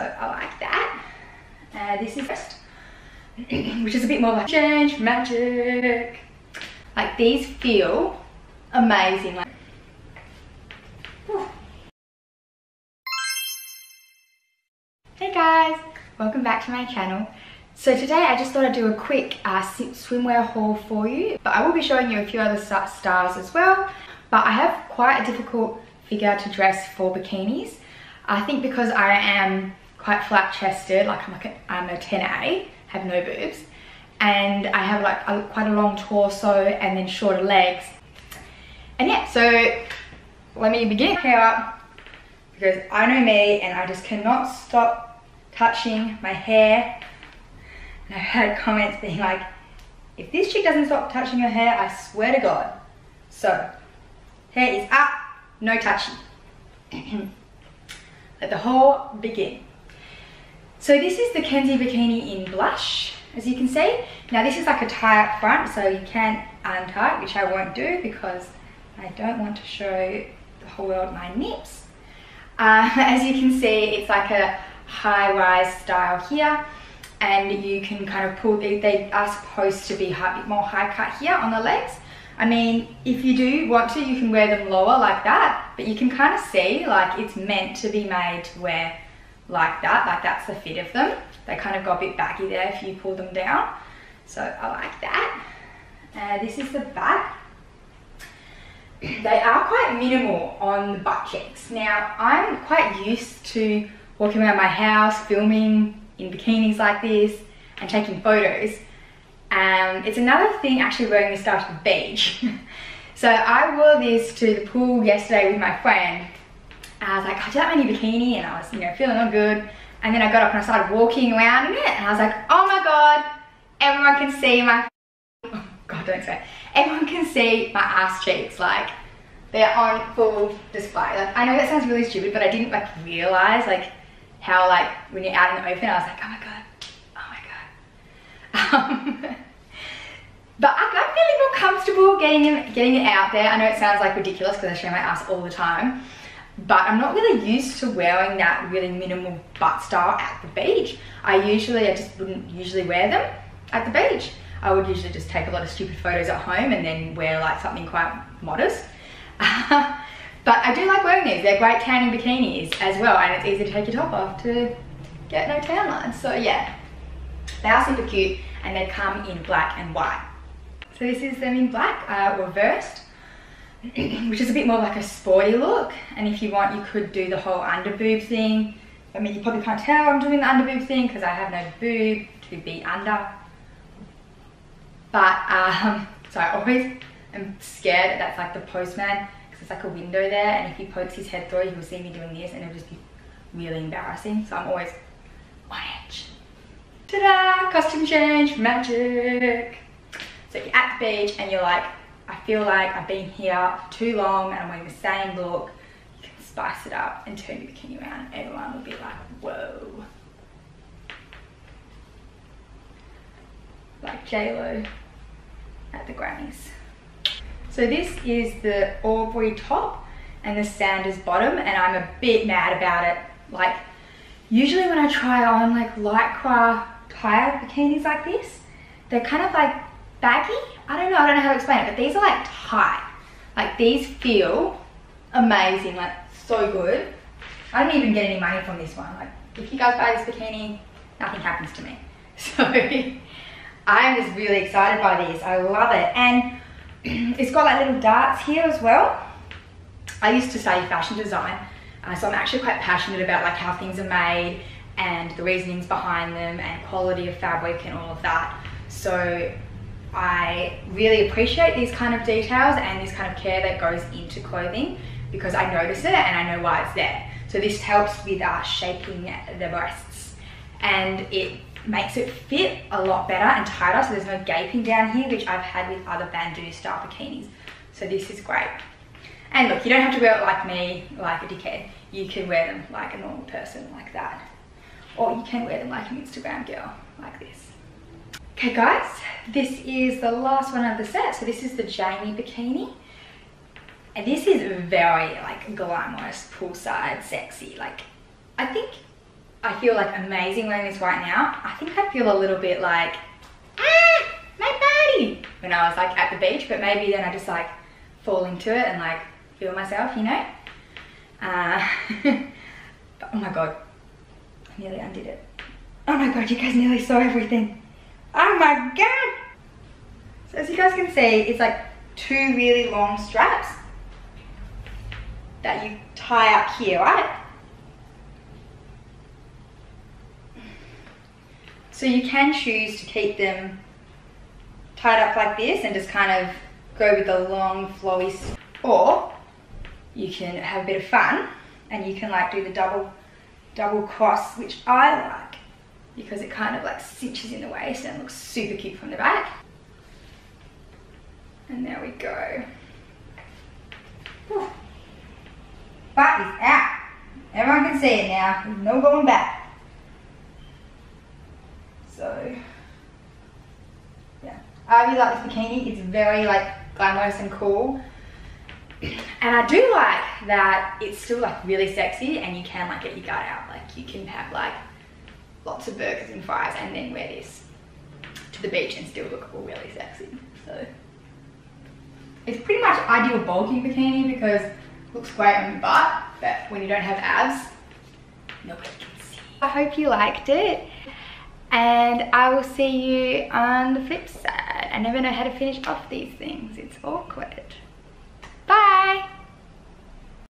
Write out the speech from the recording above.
So I like that. Uh, this is first, which is a bit more like change magic. Like these feel amazing. Like, Hey guys, welcome back to my channel. So today I just thought I'd do a quick uh, swimwear haul for you, but I will be showing you a few other stars as well. But I have quite a difficult figure to dress for bikinis. I think because I am quite flat chested, like I'm like a, I'm a 10A, have no boobs, and I have like a, quite a long torso and then shorter legs. And yeah, so let me begin here because I know me and I just cannot stop touching my hair. And I've had comments being like, if this chick doesn't stop touching her hair, I swear to God. So, hair is up, no touching. Let the whole begin. So this is the Kenzie bikini in blush, as you can see. Now this is like a tie up front, so you can't untie it, which I won't do because I don't want to show the whole world my nips. Uh, as you can see, it's like a high-rise style here and you can kind of pull, they, they are supposed to be a bit more high cut here on the legs. I mean, if you do want to, you can wear them lower like that, but you can kind of see like it's meant to be made to wear like that, like that's the fit of them. They kind of got a bit baggy there if you pull them down. So I like that. Uh, this is the back. They are quite minimal on the butt cheeks. Now, I'm quite used to walking around my house, filming in bikinis like this, and taking photos. Um, it's another thing actually wearing this stuff to the beach. so I wore this to the pool yesterday with my friend. I was like, I do that many bikini and I was, you know, feeling all good. And then I got up and I started walking around in it and I was like, oh my God, everyone can see my, oh God, don't it. Everyone can see my ass cheeks. Like, they're on full display. Like, I know that sounds really stupid, but I didn't like realize like how like when you're out in the open, I was like, oh my god, oh my god. Um, but I, am feeling more comfortable getting getting it out there. I know it sounds like ridiculous because I show my ass all the time, but I'm not really used to wearing that really minimal butt style at the beach. I usually, I just wouldn't usually wear them at the beach. I would usually just take a lot of stupid photos at home and then wear like something quite modest. But I do like wearing these. They're great tanning bikinis as well and it's easy to take your top off to get no tan lines. So yeah, they are super cute and they come in black and white. So this is them in black, uh, reversed, which is a bit more like a sporty look. And if you want, you could do the whole under boob thing. I mean, you probably can't tell I'm doing the under boob thing because I have no boob to be under. But, um, so I always am scared that that's like the postman because it's like a window there and if he pokes his head through he'll see me doing this and it'll just be really embarrassing so I'm always on edge ta-da costume change magic so you're at the beach and you're like I feel like I've been here too long and I'm wearing the same look you can spice it up and turn your bikini around everyone will be like whoa like J-Lo at the Grammys so this is the Aubrey top and the Sanders bottom and I'm a bit mad about it. Like usually when I try on like lycra tie bikinis like this, they're kind of like baggy. I don't know, I don't know how to explain it, but these are like tight. Like these feel amazing, like so good. I don't even get any money from this one. Like if you guys buy this bikini, nothing happens to me. So I'm just really excited by this. I love it. And it's got like little darts here as well. I used to study fashion design, uh, so I'm actually quite passionate about like how things are made and the reasonings behind them and quality of fabric and all of that. So I really appreciate these kind of details and this kind of care that goes into clothing because I notice it and I know why it's there. So this helps with uh, shaping the breasts and it makes it fit a lot better and tighter so there's no gaping down here which I've had with other bandeau style bikinis. So this is great. And look, you don't have to wear it like me, like a dickhead. You can wear them like a normal person like that. Or you can wear them like an Instagram girl, like this. Okay guys, this is the last one of the set. So this is the Jamie bikini. And this is very like glamorous, poolside, sexy. Like, I think I feel like amazing wearing this right now. I think I feel a little bit like, ah, my body, when I was like at the beach, but maybe then I just like fall into it and like feel myself, you know? Uh, oh my God, I nearly undid it. Oh my God, you guys nearly saw everything. Oh my God. So as you guys can see, it's like two really long straps that you tie up here, right? So you can choose to keep them tied up like this and just kind of go with the long flowy, or you can have a bit of fun and you can like do the double, double cross, which I like because it kind of like cinches in the waist and looks super cute from the back. And there we go. Whew. Butt is out. Everyone can see it now. No going back. So, yeah. I really like this bikini. It's very like glamorous and cool. And I do like that it's still like really sexy and you can like get your gut out. Like you can have like lots of burgers and fries and then wear this to the beach and still look really sexy. So it's pretty much ideal bulking bikini because looks great on your butt, but when you don't have abs, nobody can see. I hope you liked it and I will see you on the flip side. I never know how to finish off these things. It's awkward.